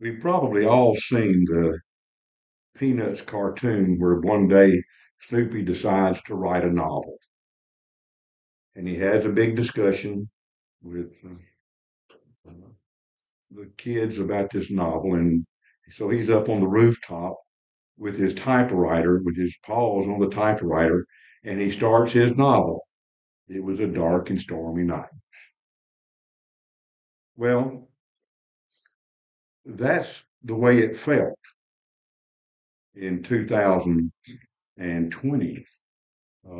We've probably all seen the Peanuts cartoon where one day Snoopy decides to write a novel. And he has a big discussion with uh, the kids about this novel. And so he's up on the rooftop with his typewriter, with his paws on the typewriter, and he starts his novel. It was a dark and stormy night. Well, that's the way it felt in 2020 uh,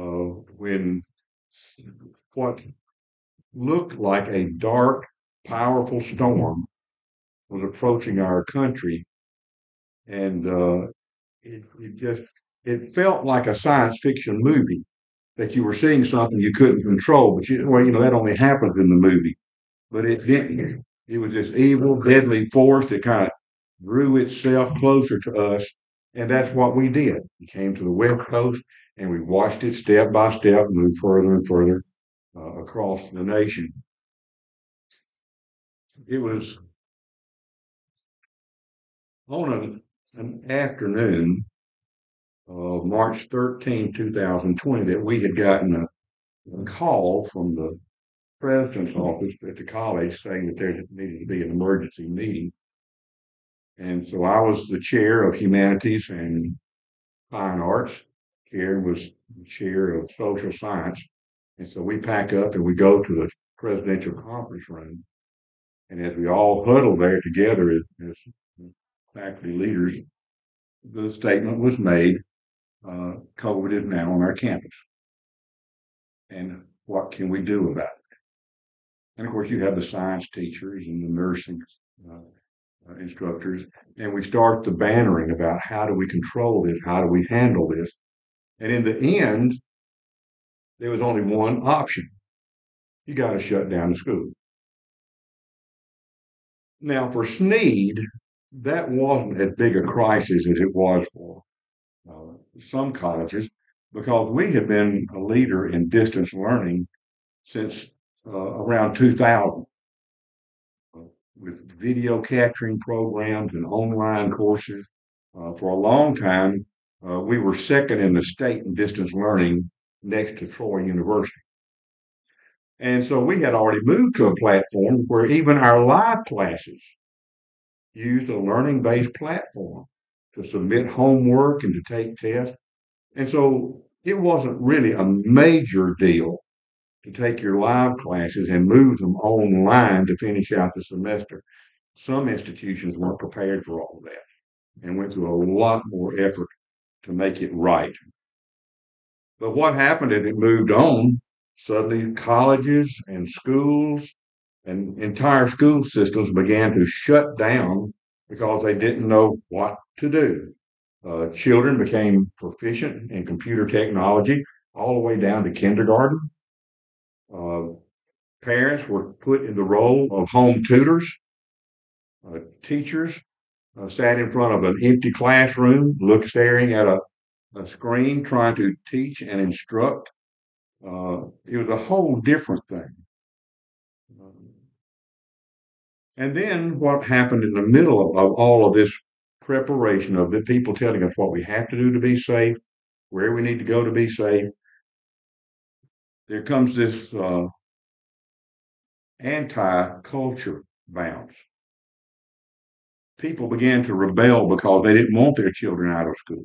when what looked like a dark, powerful storm was approaching our country. And uh, it, it just it felt like a science fiction movie that you were seeing something you couldn't control. But you, well, you know that only happens in the movie. But it didn't. It was this evil, deadly force that kind of drew itself closer to us, and that's what we did. We came to the West Coast, and we watched it step by step move further and further uh, across the nation. It was on an, an afternoon of March 13, 2020, that we had gotten a, a call from the president's office at the college saying that there needed to be an emergency meeting. And so I was the chair of humanities and fine arts. Karen was the chair of social science. And so we pack up and we go to the presidential conference room. And as we all huddle there together as, as faculty leaders, the statement was made uh, COVID is now on our campus. And what can we do about it? And of course, you have the science teachers and the nursing uh, uh, instructors, and we start the bannering about how do we control this? How do we handle this? And in the end, there was only one option. You got to shut down the school. Now, for Snead, that wasn't as big a crisis as it was for uh, some colleges because we had been a leader in distance learning since around 2000 uh, with video capturing programs and online courses. Uh, for a long time, uh, we were second in the state in distance learning next to Troy University. And so we had already moved to a platform where even our live classes used a learning based platform to submit homework and to take tests. And so it wasn't really a major deal to take your live classes and move them online to finish out the semester. Some institutions weren't prepared for all of that and went through a lot more effort to make it right. But what happened as it moved on, suddenly colleges and schools and entire school systems began to shut down because they didn't know what to do. Uh, children became proficient in computer technology all the way down to kindergarten. Uh, parents were put in the role of home tutors. Uh, teachers uh, sat in front of an empty classroom, look staring at a, a screen, trying to teach and instruct. Uh, it was a whole different thing. And then what happened in the middle of all of this preparation of the people telling us what we have to do to be safe, where we need to go to be safe, there comes this uh, anti culture bounce. People began to rebel because they didn't want their children out of school.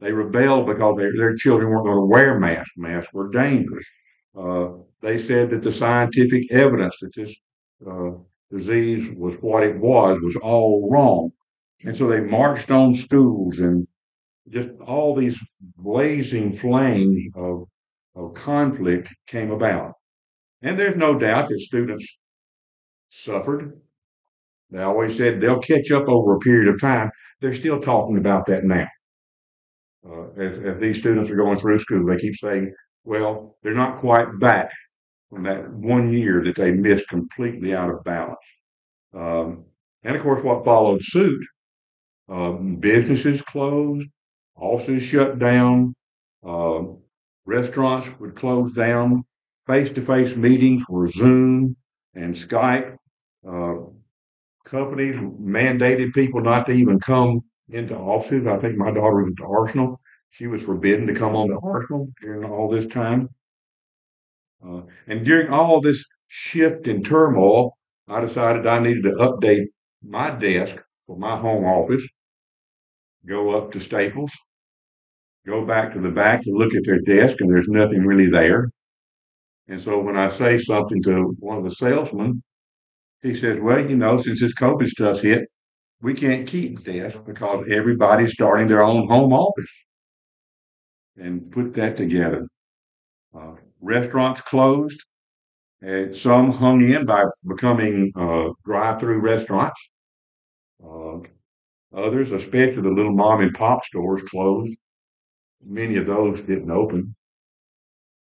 They rebelled because their, their children weren't going to wear masks. Masks were dangerous. Uh, they said that the scientific evidence that this uh, disease was what it was was all wrong. And so they marched on schools and just all these blazing flames of, of conflict came about. And there's no doubt that students suffered. They always said they'll catch up over a period of time. They're still talking about that now. Uh, as, as these students are going through school, they keep saying, well, they're not quite back from that one year that they missed completely out of balance. Um, and of course, what followed suit um, businesses closed, offices shut down, uh, restaurants would close down, face to face meetings were Zoom and Skype. Uh, companies mandated people not to even come into offices. I think my daughter was at the Arsenal. She was forbidden to come on the Arsenal during all this time. Uh, and during all this shift and turmoil, I decided I needed to update my desk for my home office, go up to Staples, go back to the back and look at their desk, and there's nothing really there. And so when I say something to one of the salesmen, he says, Well, you know, since this COVID stuff hit, we can't keep desks because everybody's starting their own home office. And put that together. Uh, restaurants closed, and some hung in by becoming uh, drive-through restaurants. Uh, others, especially the little mom and pop stores, closed. Many of those didn't open.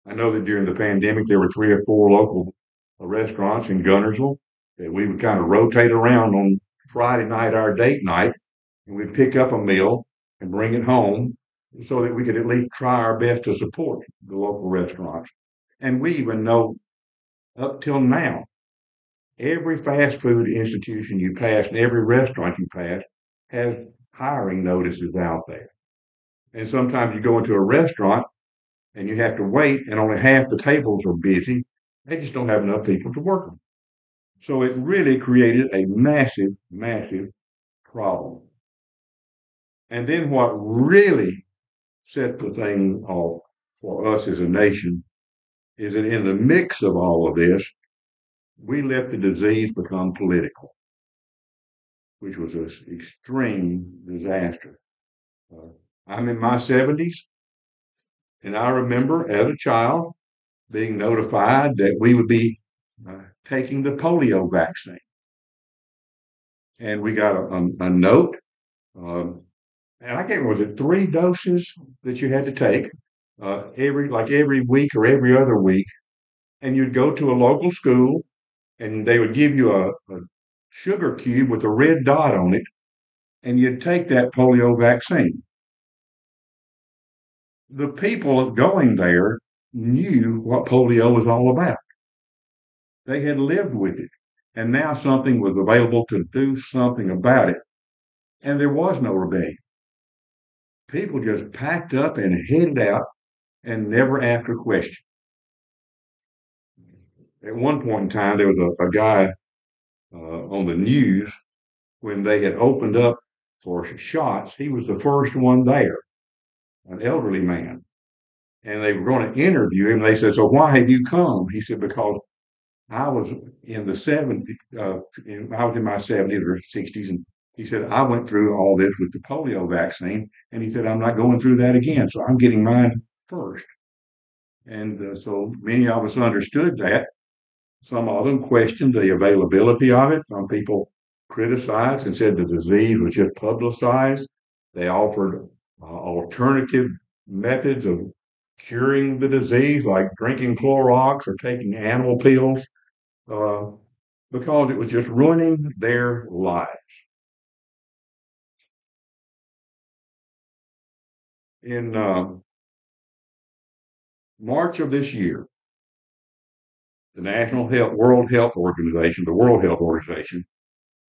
I know that during the pandemic there were three or four local restaurants in Guntersville that we would kind of rotate around on Friday night, our date night, and we'd pick up a meal and bring it home so that we could at least try our best to support the local restaurants. And we even know up till now, every fast food institution you pass and every restaurant you pass has hiring notices out there. And sometimes you go into a restaurant and you have to wait, and only half the tables are busy. They just don't have enough people to work them. So it really created a massive, massive problem. And then what really set the thing off for us as a nation is that in the mix of all of this, we let the disease become political, which was an extreme disaster. Uh, I'm in my 70s, and I remember as a child being notified that we would be uh, taking the polio vaccine. And we got a, a, a note, um, and I can't remember, was it three doses that you had to take uh, every, like every week or every other week? And you'd go to a local school and they would give you a, a sugar cube with a red dot on it, and you'd take that polio vaccine. The people going there knew what polio was all about. They had lived with it. And now something was available to do something about it. And there was no rebellion. People just packed up and headed out and never asked a question. At one point in time, there was a, a guy uh, on the news when they had opened up for shots. He was the first one there, an elderly man. And they were going to interview him. They said, So why have you come? He said, Because I was in the 70s, uh, I was in my 70s or 60s, and he said, I went through all this with the polio vaccine, and he said, I'm not going through that again, so I'm getting mine first. And uh, so many of us understood that. Some of them questioned the availability of it. Some people criticized and said the disease was just publicized. They offered uh, alternative methods of curing the disease, like drinking Clorox or taking animal pills uh, because it was just ruining their lives. In uh, March of this year, the National Health, World Health Organization, the World Health Organization,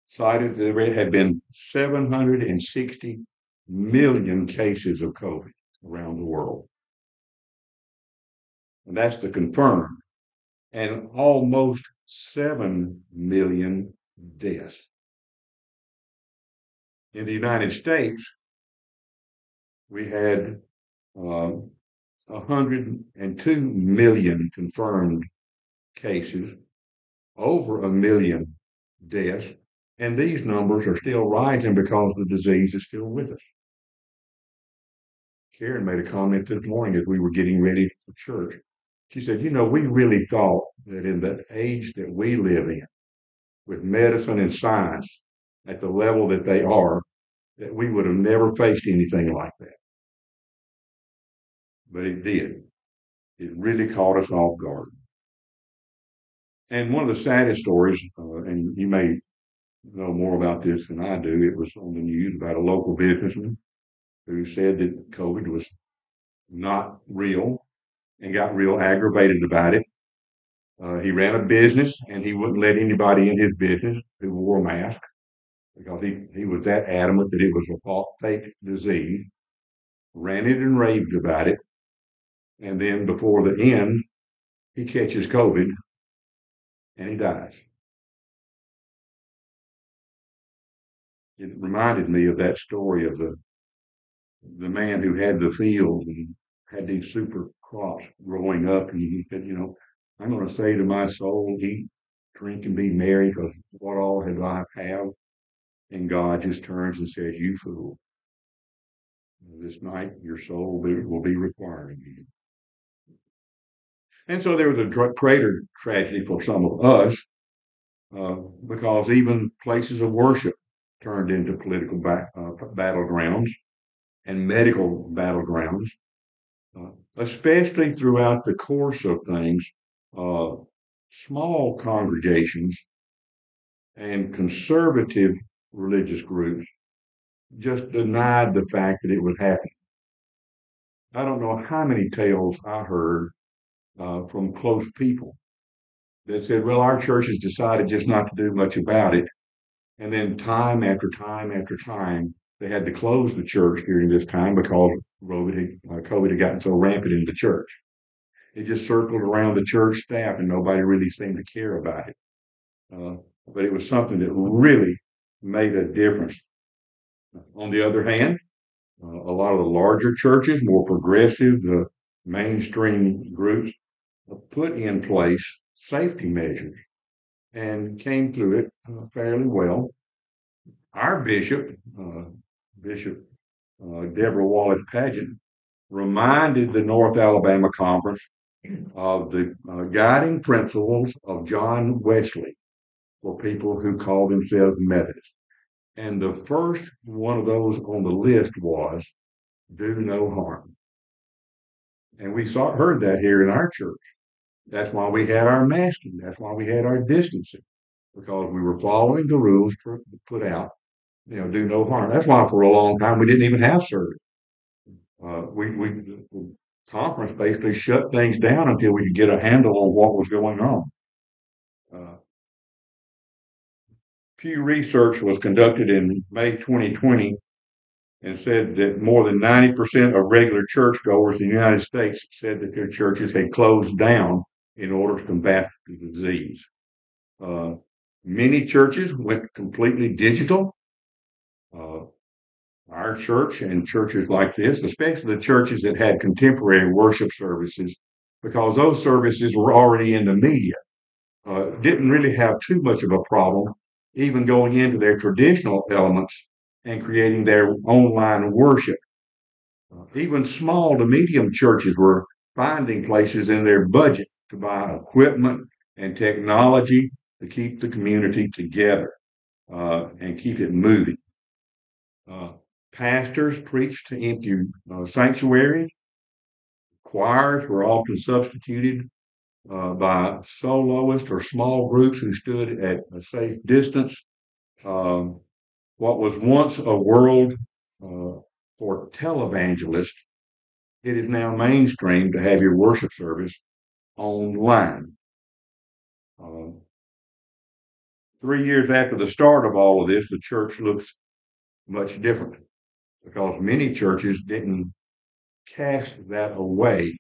cited that there had been 760 million cases of COVID around the world. And that's the confirmed, and almost 7 million deaths. In the United States, we had um, 102 million confirmed cases, over a million deaths, and these numbers are still rising because the disease is still with us. Karen made a comment this morning as we were getting ready for church. She said, You know, we really thought that in the age that we live in, with medicine and science at the level that they are, that we would have never faced anything like that. But it did. It really caught us off guard. And one of the saddest stories, uh, and you may know more about this than I do, it was on the news about a local businessman who said that COVID was not real and got real aggravated about it. Uh, he ran a business and he wouldn't let anybody in his business who wore a mask. because he, he was that adamant that it was a fa- fake disease, ranted and raved about it. And then before the end, he catches COVID and he dies. It reminded me of that story of the the man who had the field and had these super crops growing up, and he said, you know, I'm going to say to my soul, eat, drink, and be merry, because what all have I have? And God just turns and says, you fool. This night your soul will be, requiring you. And so there was a greater tragedy for some of us uh, because even places of worship turned into political ba- uh, battlegrounds and medical battlegrounds, uh, especially throughout the course of things. Uh, small congregations and conservative religious groups just denied the fact that it was happening. I don't know how many tales I heard uh, from close people that said, well, our church has decided just not to do much about it. And then time after time after time, they had to close the church during this time because COVID had, uh, COVID had gotten so rampant in the church. It just circled around the church staff and nobody really seemed to care about it. Uh, but it was something that really made a difference. On the other hand, uh, a lot of the larger churches, more progressive, the mainstream groups, put in place safety measures and came through it uh, fairly well. Our bishop, uh, Bishop uh, Deborah Wallace Paget, reminded the North Alabama Conference of the uh, guiding principles of John Wesley for people who call themselves Methodists. And the first one of those on the list was do no harm. And we saw, heard that here in our church. That's why we had our masking. That's why we had our distancing because we were following the rules put out. You know, do no harm. That's why for a long time we didn't even have service. Uh, we, we, the conference basically shut things down until we could get a handle on what was going on. Uh, Pew Research was conducted in May 2020 and said that more than 90% of regular churchgoers in the United States said that their churches had closed down in order to combat the disease. Uh, many churches went completely digital. Uh, our church and churches like this, especially the churches that had contemporary worship services, because those services were already in the media, uh, didn't really have too much of a problem even going into their traditional elements and creating their online worship. Uh, even small to medium churches were finding places in their budget to buy equipment and technology to keep the community together uh, and keep it moving. Uh, pastors preached to empty uh, sanctuaries. Choirs were often substituted uh, by soloists or small groups who stood at a safe distance. Um, what was once a world uh, for televangelists, it is now mainstream to have your worship service online. Um, three years after the start of all of this, the church looks much different because many churches didn't cast that away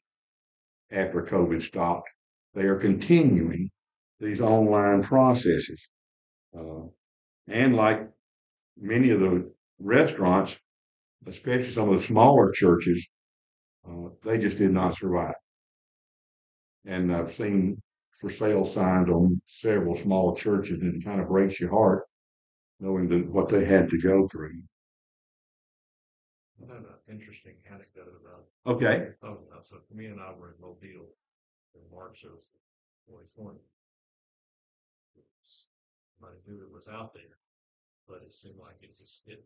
after COVID stopped. They are continuing these online processes. Uh, and like many of the restaurants, especially some of the smaller churches, uh, they just did not survive. And I've seen for sale signs on several small churches, and it kind of breaks your heart knowing that what they had to go through. I have an interesting anecdote about, Okay. oh, so me and I were in Mobile in March of twenty twenty. I knew it was out there, but it seemed like it just hit.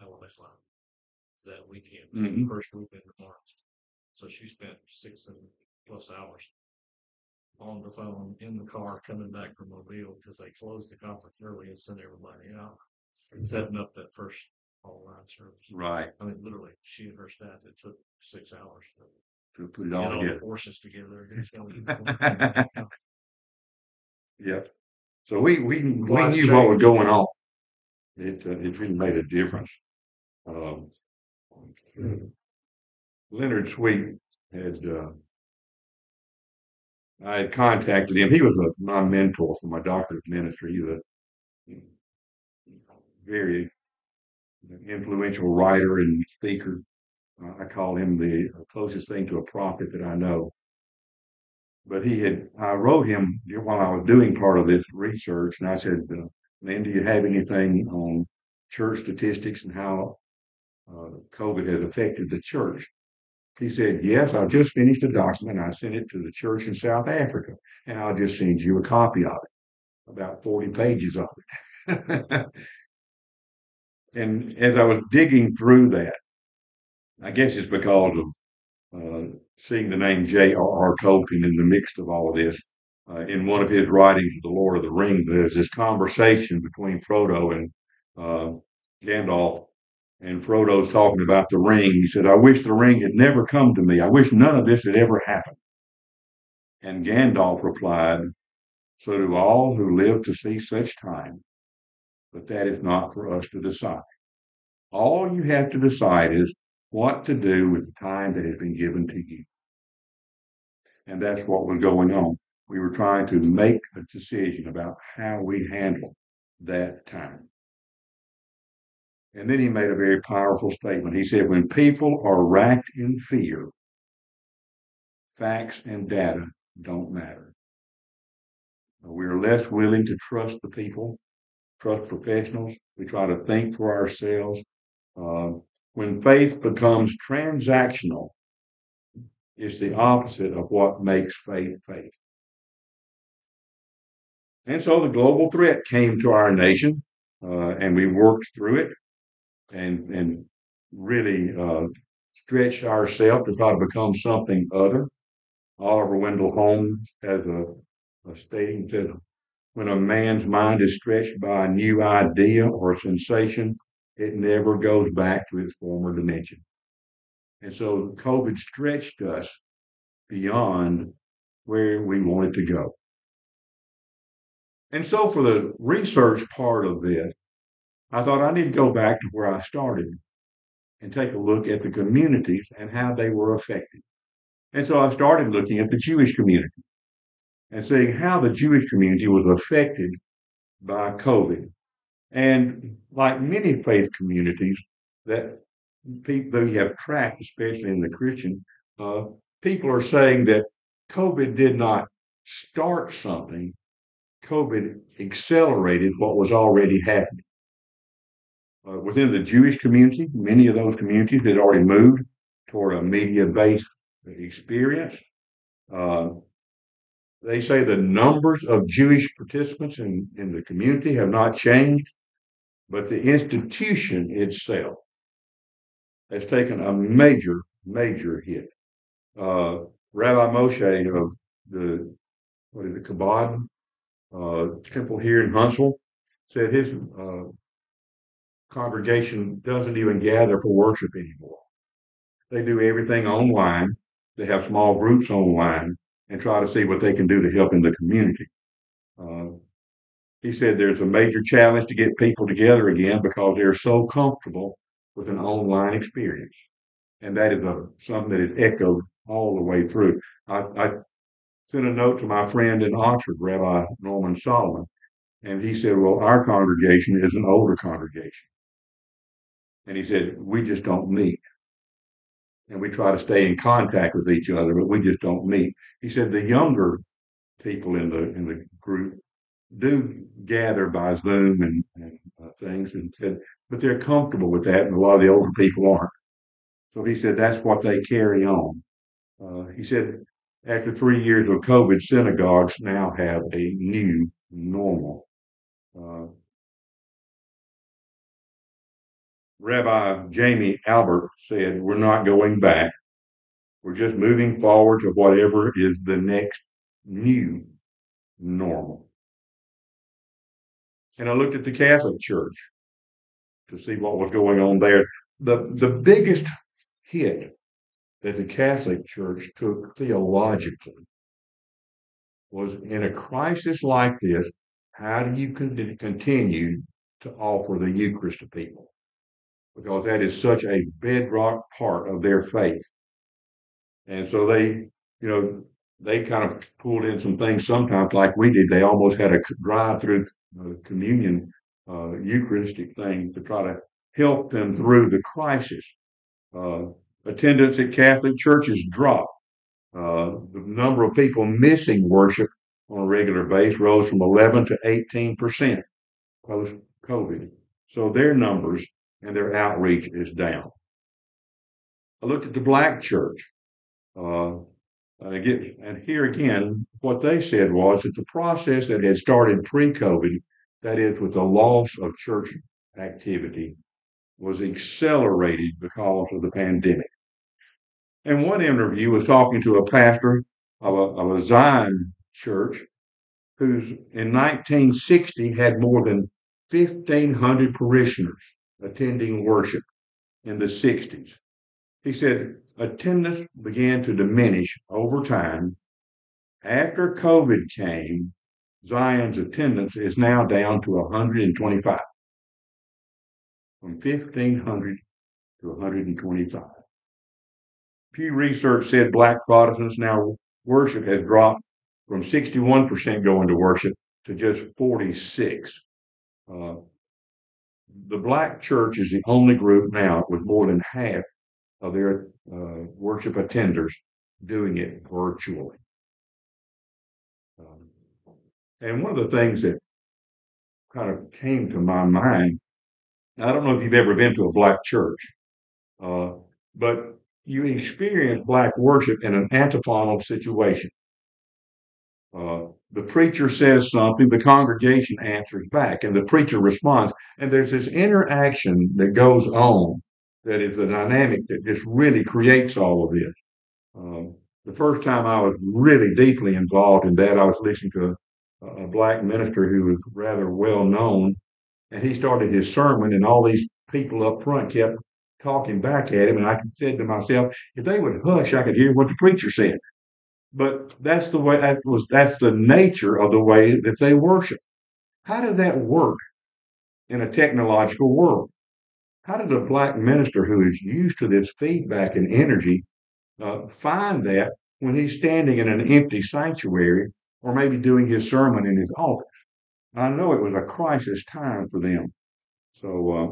Alabama that weekend, Mhm. first weekend of March. So she spent six and plus hours on the phone in the car coming back from Mobile because they closed the conference early and sent everybody out. and Setting up that first online service. Right. I mean, literally, she and her staff, it took six hours to To put it get all all the together. forces together. and it's gonna be- Yep. So we we we knew what was going on. it, uh, it really made a difference. Um, Leonard Sweet had, uh, I had contacted him. He was a, my mentor for my doctorate ministry. He was a very influential writer and speaker. Uh, I call him the closest thing to a prophet that I know. But he had, I wrote him while I was doing part of this research, and I said, uh, Len, do you have anything on church statistics and how uh, COVID has affected the church? He said, Yes, I've just finished a document. I sent it to the church in South Africa, and I'll just send you a copy of it, about 40 pages of it. and as I was digging through that, I guess it's because of uh, seeing the name J.R.R. Tolkien in the midst of all of this. Uh, in one of his writings, of The Lord of the Rings, there's this conversation between Frodo and uh, Gandalf and Frodo's talking about the ring. He said, I wish the ring had never come to me. I wish none of this had ever happened. And Gandalf replied, So do all who live to see such time, but that is not for us to decide. All you have to decide is what to do with the time that has been given to you. And that's what was going on. We were trying to make a decision about how we handle that time. And then he made a very powerful statement. He said, when people are racked in fear, facts and data don't matter. We are less willing to trust the people, trust professionals. We try to think for ourselves. Uh, when faith becomes transactional, it's the opposite of what makes faith faith. And so the global threat came to our nation, uh, and we worked through it and and really uh, stretch ourselves to try to become something other. Oliver Wendell Holmes has a, a stating says, when a man's mind is stretched by a new idea or sensation, it never goes back to its former dimension. And so COVID stretched us beyond where we wanted to go. And so for the research part of this, I thought I need to go back to where I started and take a look at the communities and how they were affected. And so I started looking at the Jewish community and seeing how the Jewish community was affected by COVID. And like many faith communities that people that we have tracked, especially in the Christian, uh, people are saying that COVID did not start something. COVID accelerated what was already happening. Uh, within the Jewish community, many of those communities had already moved toward a media based experience. Uh, they say the numbers of Jewish participants in, in the community have not changed, but the institution itself has taken a major, major hit. Uh, Rabbi Moshe of the what is it, Chabad uh, temple here in Huntsville said his uh, congregation doesn't even gather for worship anymore. They do everything online. They have small groups online and try to see what they can do to help in the community. Uh, he said there's a major challenge to get people together again because they're so comfortable with an online experience. And that is a, something that is echoed all the way through. I, I sent a note to my friend in Oxford, Rabbi Norman Solomon, and he said, Well, our congregation is an older congregation. And he said, we just don't meet. And we try to stay in contact with each other, but we just don't meet. He said the younger people in the in the group do gather by Zoom and, and uh, things, and said, but they're comfortable with that, and a lot of the older people aren't. So he said that's what they carry on. Uh, he said after three years of COVID, synagogues now have a new normal. Uh, Rabbi Jamie Albert said, We're not going back. We're just moving forward to whatever is the next new normal. And I looked at the Catholic Church to see what was going on there. The, the biggest hit that the Catholic Church took theologically was in a crisis like this, how do you continue to offer the Eucharist to people because that is such a bedrock part of their faith. And so they, you know, they kind of pulled in some things sometimes like we did. They almost had a drive through communion uh, Eucharistic thing to try to help them through the crisis. Uh, attendance at Catholic churches dropped. Uh, the number of people missing worship on a regular basis rose from 11 to 18 percent post COVID. So their numbers and their outreach is down. I looked at the black church. Uh, and, again, and here again, what they said was that the process that had started pre-COVID, that is, with the loss of church activity, was accelerated because of the pandemic. And one interview was talking to a pastor of a, of a Zion church who's in 1960 had more than 1,500 parishioners attending worship in the 60s. He said attendance began to diminish over time. After COVID came, Zion's attendance is now down to 125. From 1,500 to 125. Pew Research said black Protestants now worship has dropped from 61% going to worship to just 46. Uh, the black church is the only group now with more than half of their uh, worship attenders doing it virtually. Um, and one of the things that kind of came to my mind, I don't know if you've ever been to a black church, uh, but you experience black worship in an antiphonal situation. Uh, the preacher says something, the congregation answers back, and the preacher responds. And there's this interaction that goes on that is the dynamic that just really creates all of this. Um, the first time I was really deeply involved in that, I was listening to a, a black minister who was rather well known, and he started his sermon, and all these people up front kept talking back at him, and I said to myself, if they would hush, I could hear what the preacher said. But that's the way that was. That's the nature of the way that they worship. How did that work in a technological world? How did a black minister who is used to this feedback and energy uh, find that when he's standing in an empty sanctuary or maybe doing his sermon in his office? I know it was a crisis time for them. So, uh,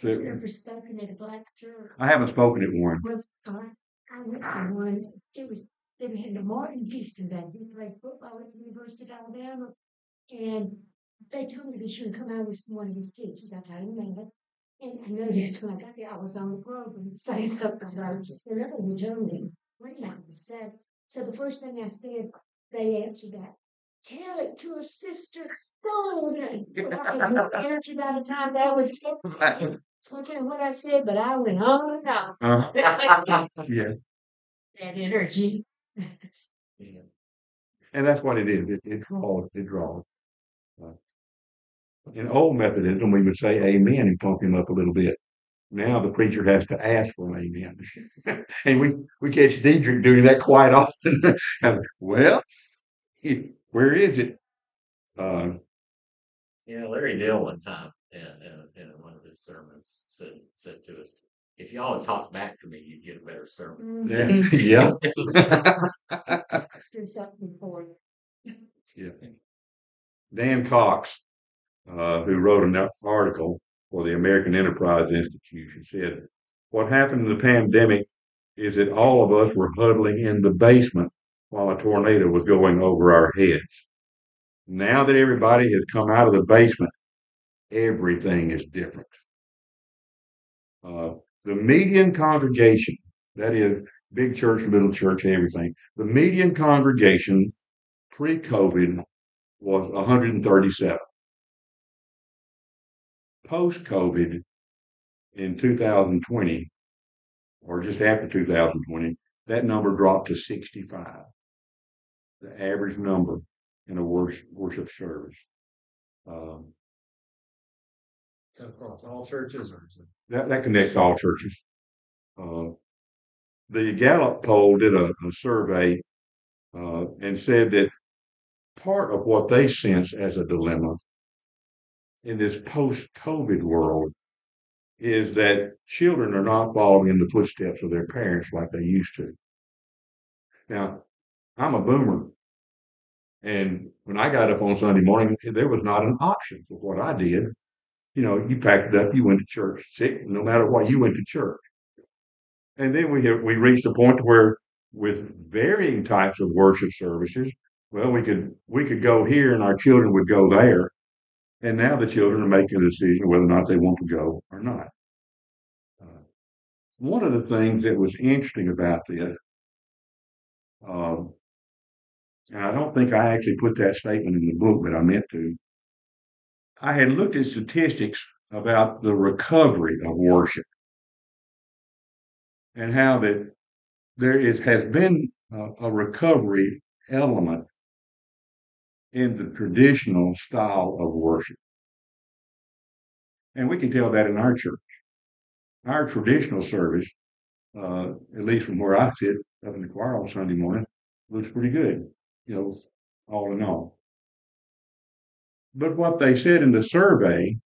so Have you ever spoken at a black church? I haven't spoken at one. Well, I, went to one, it was, they had the Martin Houston that he played football at the University of Alabama. And they told me they should come out with one of his teachers, I told him that. And I noticed when I got there, I was on the program, say something, so, that's what told me, what I. So the first thing I said, they answered that. Tell it to her sister. I answered by the time that was it. So I can't what I said, but I went on and on. Uh, yeah, That energy. Yeah. and that's what it is. It, it draws. It draws. Uh, in old Methodism, we would say amen and pump him up a little bit. Now the preacher has to ask for an amen. and we, we catch Diedrich doing that quite often. And, well, where is it? Uh, Yeah, Larry Dale one time in, in, in one of his sermons said said to us, "If y'all would talk back to me, you'd get a better sermon." yeah. yeah. Let's do something for you. Yeah. Dan Cox, uh, who wrote an article for the American Enterprise Institution, said, What happened in the pandemic is that all of us were huddling in the basement while a tornado was going over our heads. Now that everybody has come out of the basement, everything is different. Uh, the median congregation, that is big church, little church, everything, the median congregation pre COVID was 137. Post COVID in 2020, or just after 2020, that number dropped to 65. The average number in a worship, worship service. Um, across all churches or that, that connects all churches. Uh, the Gallup poll did a, a survey uh, and said that part of what they sense as a dilemma in this post-COVID world is that children are not following in the footsteps of their parents like they used to. Now, I'm a boomer. And when I got up on Sunday morning, there was not an option for what I did. You know, you packed it up, you went to church, sick, no matter what, you went to church. And then we have, we reached a point where with varying types of worship services, well, we could we could go here and our children would go there. And now the children are making a decision whether or not they want to go or not. Uh, one of the things that was interesting about this, um, and I don't think I actually put that statement in the book, but I meant to. I had looked at statistics about the recovery of worship and how that there is, has been a, a recovery element in the traditional style of worship. And we can tell that in our church. Our traditional service, uh, at least from where I sit up in the choir on Sunday morning, looks pretty good, you know, all in all. But what they said in the survey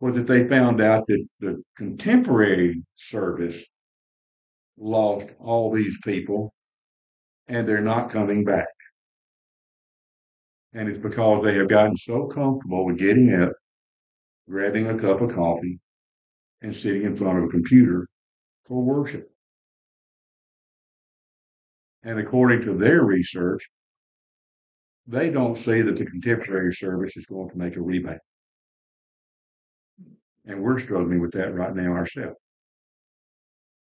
was that they found out that the contemporary service lost all these people and they're not coming back. And it's because they have gotten so comfortable with getting up, grabbing a cup of coffee, and sitting in front of a computer for worship. And according to their research, they don't see that the contemporary service is going to make a rebound. And we're struggling with that right now ourselves.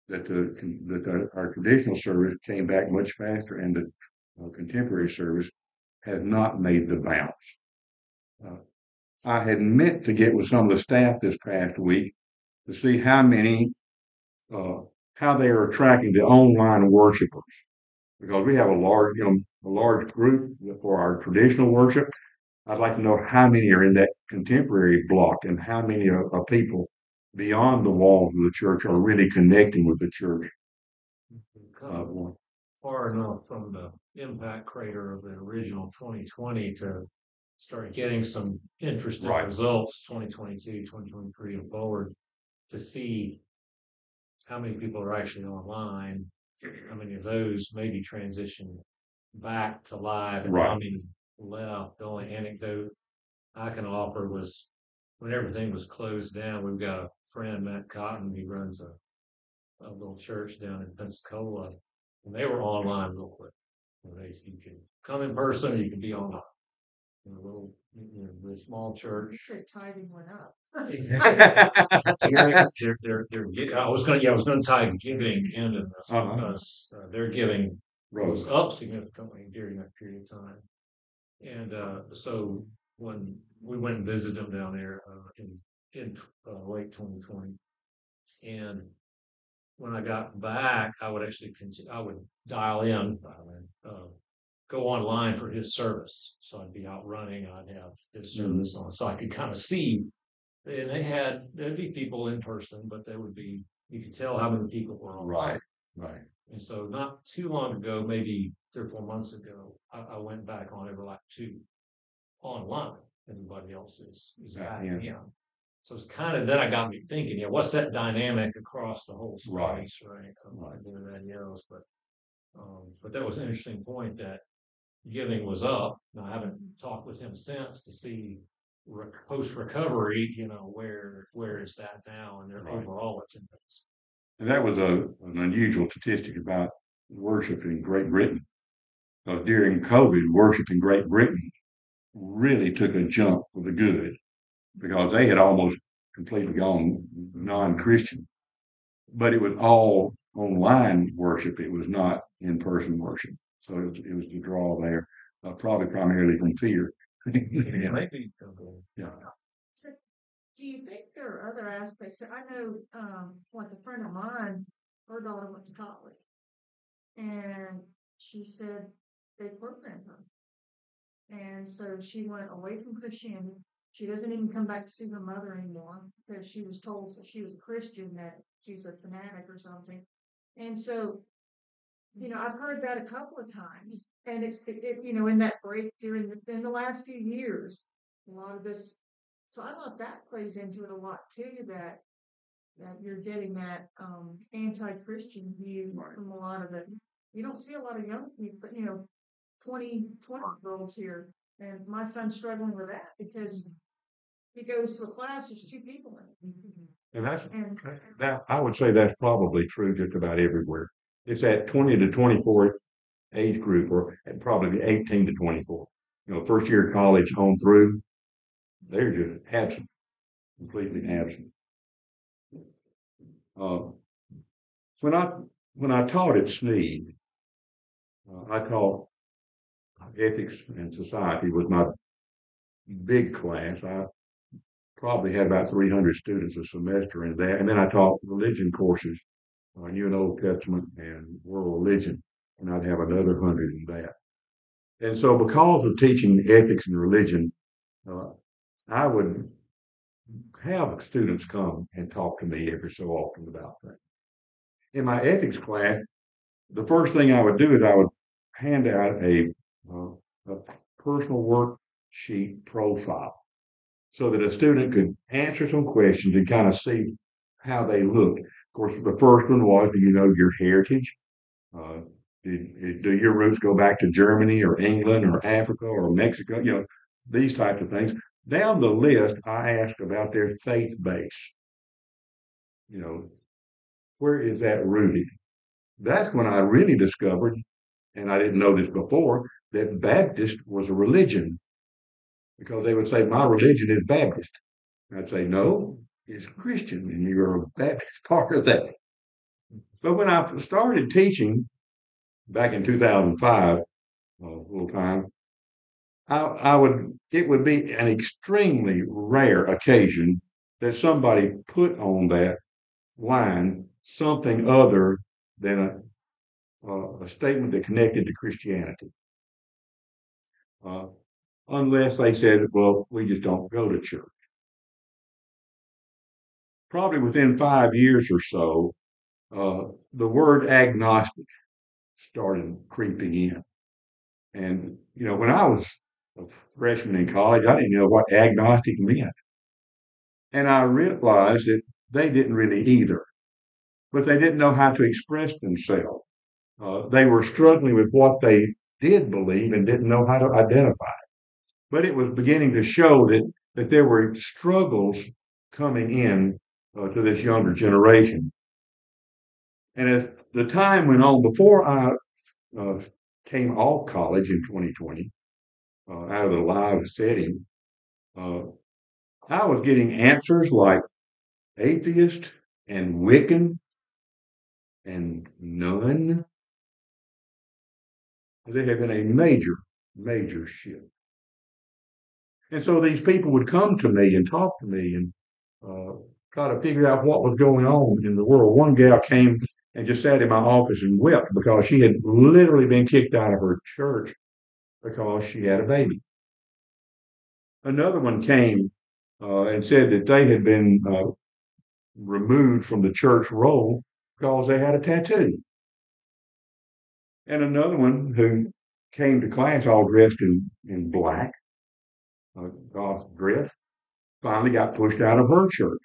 That the that the, our traditional service came back much faster, and the uh, contemporary service has not made the bounce. Uh, I had meant to get with some of the staff this past week to see how many, uh, how they are attracting the online worshipers, because we have a large, you know, a large group for our traditional worship. I'd like to know how many are in that contemporary block and how many of, of people beyond the walls of the church are really connecting with the church. Uh, far enough from the impact crater of the original twenty twenty to start getting some interesting Right. results, 2022, 2023, and forward, to see how many people are actually online, how many of those maybe transition back to live, and how Right. many left. The only anecdote I can offer was when everything was closed down, we've got a friend, Matt Cotton, he runs a a little church down in Pensacola, and they were online real quick. You know, They, you can come in person, or you can be online. In a little, you know, the small You church. said tithing went up. They're, they're, they're, gi- I was gonna, yeah, I was gonna tie giving into this Uh-huh. because uh, their giving Rose. up significantly during that period of time. And uh, so when we went and visited them down there uh, in in uh, late 2020, and when I got back, I would actually continue, I would dial in, dial in, uh, go online for his service. So I'd be out running, I'd have his Mhm. service on, so I could kind of see. And they had there'd be people in person, but there would be you could tell how many people were online. Right, right. And so not too long ago, maybe three or four months ago, I, I went back on every like two online. Everybody else is, is Back in. in. So it's kind of, then I got me thinking, yeah, what's that dynamic across the whole space, right? Right. Like everybody else, but, um, but that was an interesting point that giving was up. Now, I haven't talked with him since to see post recovery, you know, where, where is that now and their Right. overall attendance. And that was a, an unusual statistic about worship in Great Britain. So during COVID, worship in Great Britain really took a jump for the good because they had almost completely gone non-Christian. But it was all online worship. It was not in-person worship. So it was, it was the draw there, uh, probably primarily from fear. Yeah. Maybe. Yeah. Do you think there are other aspects? I know, um, like a friend of mine, her daughter went to college. And she said they programmed her. And so she went away from Christianity. She doesn't even come back to see her mother anymore because she was told that she was a Christian, that she's a fanatic or something. And so, you know, mm-hmm. I've heard that a couple of times. And it's, it, it, you know, in that break during the, in the last few years, a lot of this So I thought that plays into it a lot too, that, that you're getting that, um, anti-Christian view Right. from a lot of it. You don't see a lot of young people, you know, 20, 20 year olds here. And my son's struggling with that because mm-hmm. he goes to a class, there's two people in it. Mm-hmm. And that's, And that, I would say that's probably true just about everywhere. It's that twenty to twenty-four age group or probably the eighteen to twenty-four. You know, first year of college on through, they're just absent, completely absent. Uh, when I, when I taught at Snead, uh, I taught ethics and society was my big class. I probably had about 300 students a semester in that. And then I taught religion courses, uh, New and Old Testament and world religion, and I'd have another hundred in that. And so, because of teaching ethics and religion, uh, I would have students come and talk to me every so often about things. In my ethics class, the first thing I would do is I would hand out a, uh, a personal worksheet profile so that a student could answer some questions and kind of see how they looked. Course, the first one was, do you know your heritage? Uh, did, do your roots go back to Germany or England or Africa or Mexico? You know, these types of things. Down the list, I asked about their faith base. You know, where is that rooted? That's when I really discovered, and I didn't know this before, that Baptist was a religion because they would say, My religion is Baptist. I'd say, No, it's Christian, and you're a Baptist part of that. But when I started teaching back in 2005, uh, full time, I, I would, it would be an extremely rare occasion that somebody put on that line something other than a, uh, a statement that connected to Christianity. Uh, unless they said, well, we just don't go to church. Probably within five years or so, uh, the word agnostic started creeping in. And, you know, when I was a freshman in college, I didn't know what agnostic meant. And I realized that they didn't really either, but they didn't know how to express themselves. Uh, they were struggling with what they did believe and didn't know how to identify but it was beginning to show that that there were struggles coming in uh, to this younger generation. And as the time went on, before I uh, came off college in 2020, uh, out of the live setting, uh, I was getting answers like atheist and Wiccan and none. There had been a major, major shift. And so these people would come to me and talk to me and uh, try to figure out what was going on in the world. One gal came and just sat in my office and wept because she had literally been kicked out of her church because she had a baby. Another one came uh, and said that they had been uh, removed from the church roll because they had a tattoo. And another one who came to class all dressed in, in black uh, God's dress, finally got pushed out of her church.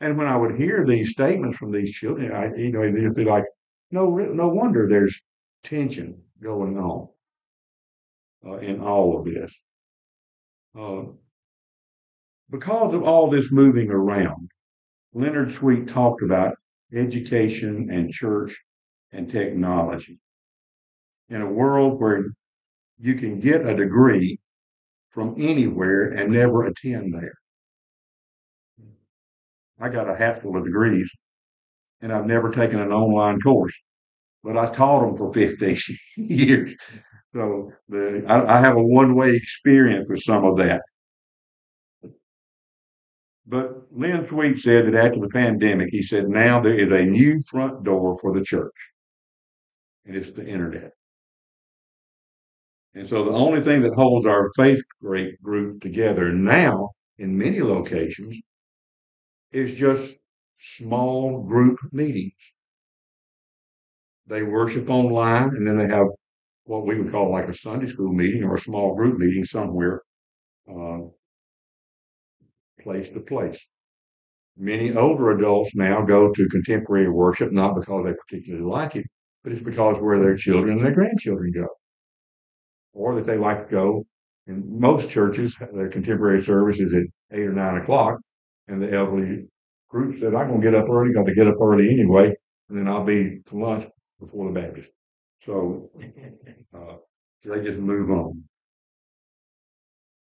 And when I would hear these statements from these children, I, you know, it'd be like, no, no wonder there's tension going on uh, in all of this. Uh, because of all this moving around, Leonard Sweet talked about education and church and technology. In a world where you can get a degree from anywhere and never attend there. I got a hatful of degrees and I've never taken an online course, but I taught them for 15 years. So the, I, I have a one way experience with some of that. But Len Sweet said that after the pandemic, he said now there is a new front door for the church, and it's the internet. And so the only thing that holds our faith group together now in many locations is just small group meetings. They worship online and then they have what we would call like a Sunday school meeting or a small group meeting somewhere. Uh, place to place. Many older adults now go to contemporary worship not because they particularly like it, but it's because where their children and their grandchildren go. Or that they like to go in most churches, their contemporary service is at eight or nine o'clock, and the elderly group said, I'm gonna get up early, got to get up early anyway, and then I'll be to lunch before the Baptist. So, uh, they just move on.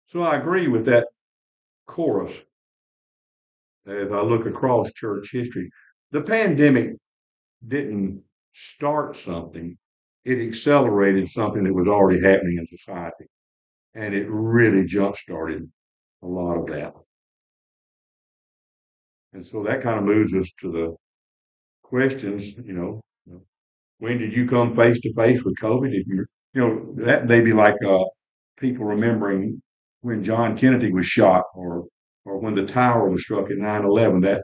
So I agree with that chorus. As I look across church history, the pandemic didn't start something. It accelerated something that was already happening in society. And it really jump started a lot of that. And so that kind of moves us to the questions, you know, when did you come face to face with COVID? If you, you know, that may be like, uh, people remembering when John Kennedy was shot or, or when the tower was struck at 9 11. That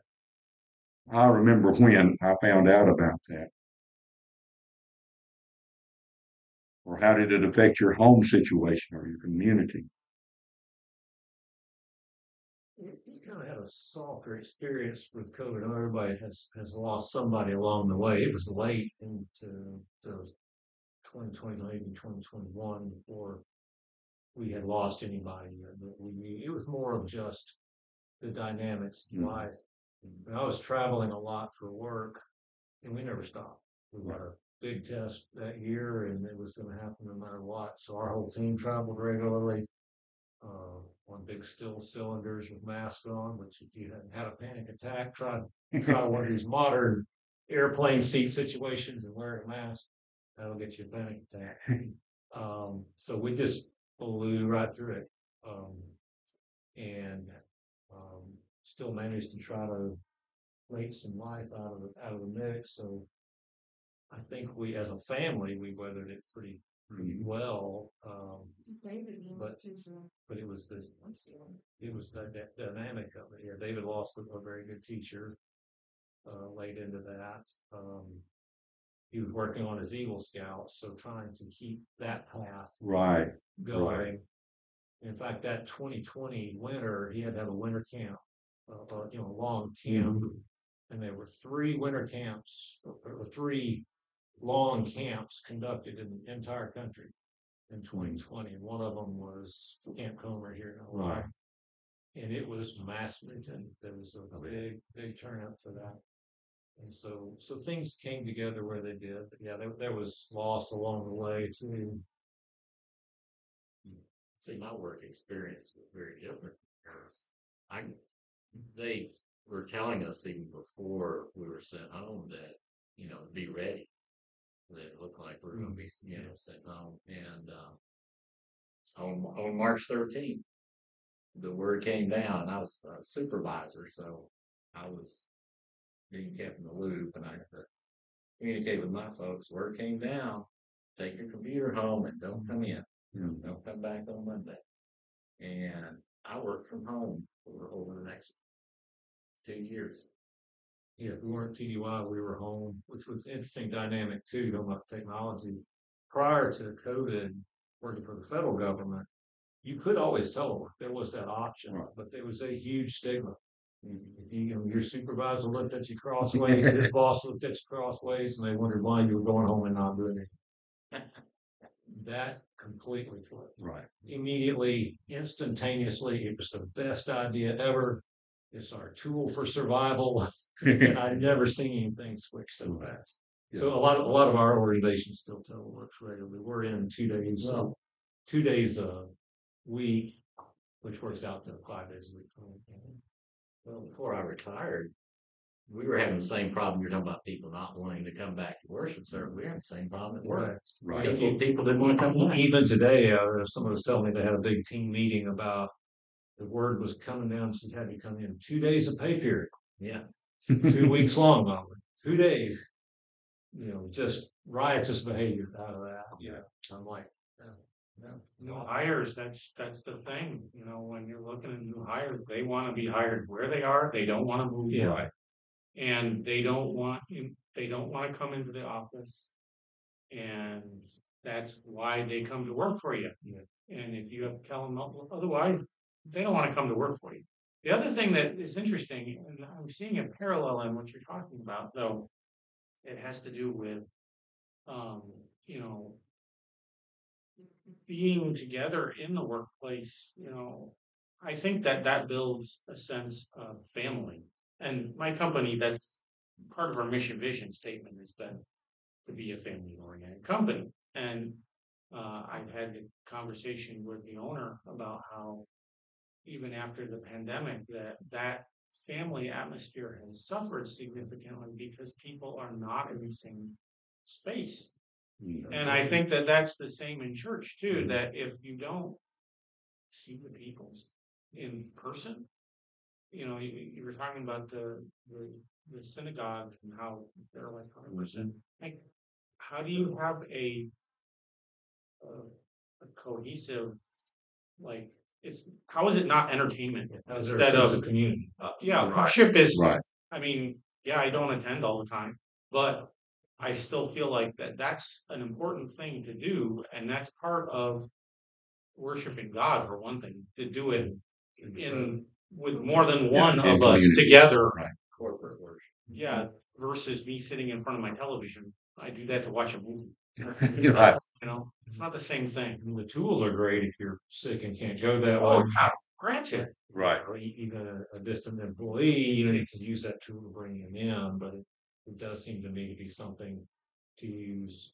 I remember when I found out about that. Or how did it affect your home situation or your community? He's kind of had a softer experience with COVID. Everybody has, has lost somebody along the way. It was late into, to twenty twenty, maybe twenty twenty-one before we had lost anybody. But we, it was more of just the dynamics of Mhm. life. And I was traveling a lot for work and we never stopped. We got a big test that year and it was gonna happen no matter what. So our whole team traveled regularly. Uh, on big still cylinders with masks on, which if you hadn't had a panic attack, try, try one of these modern airplane seat situations and wearing a mask. That'll get you a panic attack. Um, so we just blew right through it. Um, and, um, still managed to try to make some life out of, the out of the mix. So I think we, as a family, we weathered it pretty, pretty well. Um, David But- was too, so. but it was this, it was that, that dynamic of it. Yeah, David lost a, a very good teacher. Uh, late into that, um. He was working on his Eagle Scouts, so trying to keep that path Right. going. In fact, that twenty twenty winter, he had to have a winter camp, uh, uh, you know, a long camp. And there were three winter camps, or, or three long camps conducted in the entire country in hmm. twenty twenty. And one of them was Camp Comer here in Hawaii. Right. And it was massively attended. There was a big, big turnout for that. And so, so things came together where they did. But yeah, there, there was loss along the way too. Hmm. See, my work experience was very different because I, they were telling us even before we were sent home that, you know, be ready. That it looked like we are gonna be, you know, sent home and, um, on, on March thirteenth, the word came down, I was a supervisor, so I was being kept in the loop and I had to communicate with my folks, word came down, take your computer home and don't come in. Yeah. They'll come back on Monday. And I worked from home for over the next two years. Yeah, we weren't TDY, we were home, which was interesting dynamic too, talking about technology. Prior to COVID, working for the federal government, you could always telework. There was that option, Right. but there was a huge stigma. Mm-hmm. If you, you know, your supervisor looked at you crossways, his boss looked at you crossways, and they wondered why you were going home and not doing it. That completely flipped Right. immediately, instantaneously. It was the best idea ever. It's our tool for survival. And I've never seen anything switch so fast. So a lot of, a lot of our organizations still teleworks regularly. We're in two days, uh, two days a week, which works out to five days a week. Well, before I retired, we were having the same problem. You're talking about people not wanting to come back to worship service. We were having the same problem at work. Right. People, people didn't want to come back. Even today, uh, someone was telling me they had a big team meeting about the word was coming down, so you had to come in two days of pay period. Yeah. two weeks long, Molly, two days. You know, just riotous behavior out of that. Yeah. I'm like, uh, yeah, yeah. New hires, that's, that's the thing, you know, when you're looking at new hires, they wanna be hired where they are, they don't wanna move. Yeah. And they don't want, they don't wanna come into the office. And that's why they come to work for you. Yeah. And if you have to tell them otherwise, they don't wanna come to work for you. The other thing that is interesting, and I'm seeing a parallel in what you're talking about, though, it has to do with, um, you know, being together in the workplace, you know, I think that that builds a sense of family. And my company, that's part of our mission vision statement has been to be a family oriented company. And uh, I've had a conversation with the owner about how even after the pandemic, that that family atmosphere has suffered significantly because people are not in the same space. And I think that that's the same in church too, that if you don't see the people in person, you know, you, you were talking about the, the, the synagogues and how they're like hundred. Like, how do you have a, a, a cohesive, like, it's, how is it not entertainment? A Instead of, of community? uh, yeah, Right. worship is, Right. I mean, yeah, I don't attend all the time, but I still feel like that that's an important thing to do, and that's part of worshiping God for one thing, to do it in with more than one in of us together. Corporate worship. Yeah, versus me sitting in front of my television. I do that to watch a movie. Right. You know, it's mm-hmm. not the same thing. And the tools are great if you're sick and can't go that Oh, way. yeah, granted. Right. Or even a, a distant employee, you know, you can use that tool to bring them in, but it, it does seem to me to be something to use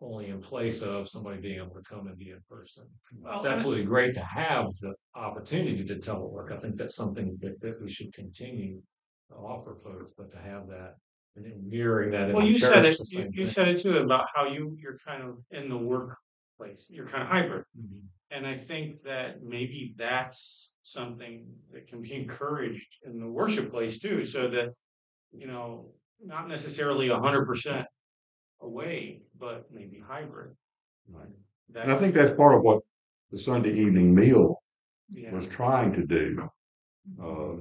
only in place of somebody being able to come and be in person. Well, It's absolutely great to have the opportunity to telework. I think that's something that, that we should continue to offer folks, but to have that mirroring that in Well, you said it, you, you said it too about how you, you're kind of in the workplace, you're kind of hybrid. Mhm. And I think that maybe that's something that can be encouraged in the worship place too, so that, you know, not necessarily a hundred percent away, but maybe hybrid. Right. That, And I think that's part of what the Sunday evening meal yeah, was trying to do. Uh,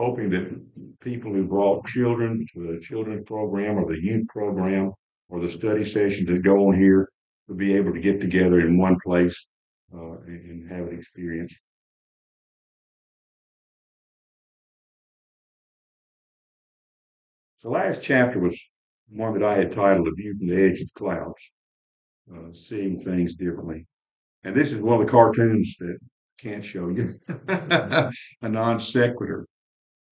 hoping that people who brought children to the children's program or the youth program or the study sessions that go on here would be able to get together in one place uh, and, have an experience. The last chapter was one that I had titled "A View from the Edge of Clouds," uh, seeing things differently. And this is one of the cartoons that can't show you a non sequitur.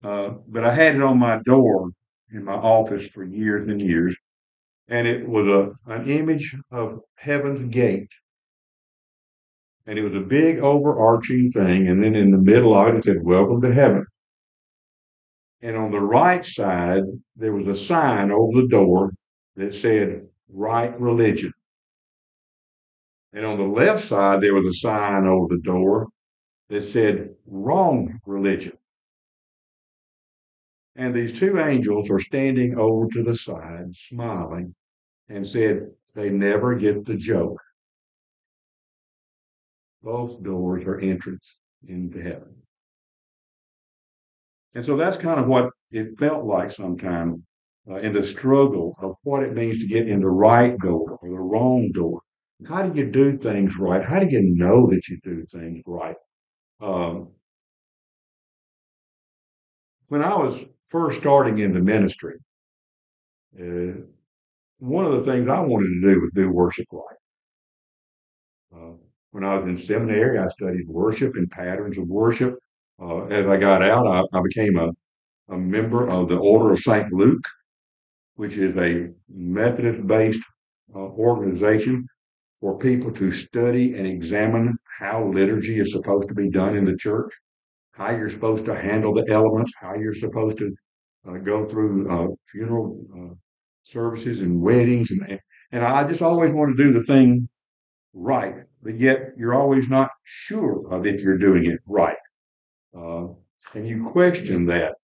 Uh, but I had it on my door in my office for years and years, and it was a an image of Heaven's Gate, and it was a big overarching thing, and then in the middle of it it said "Welcome to Heaven." And on the right side there was a sign over the door that said "Right Religion." And on the left side, there was a sign over the door that said wrong religion. And these two angels are standing over to the side, smiling, and said, They never get the joke. Both doors are entrance into heaven. And so that's kind of what it felt like sometimes uh, in the struggle of what it means to get in the right door or the wrong door. How do you do things right? How do you know that you do things right? Um, when I was first starting in the ministry, uh, one of the things I wanted to do was do worship right. Uh, when I was in seminary, I studied worship and patterns of worship. Uh, as I got out, I, I became a, a member of the Order of St. Luke, which is a Methodist based uh, organization for people to study and examine how liturgy is supposed to be done in the church, how you're supposed to handle the elements, how you're supposed to uh, go through uh, funeral uh, services and weddings, and and I just always want to do the thing right, but yet you're always not sure of if you're doing it right, uh, and you question that.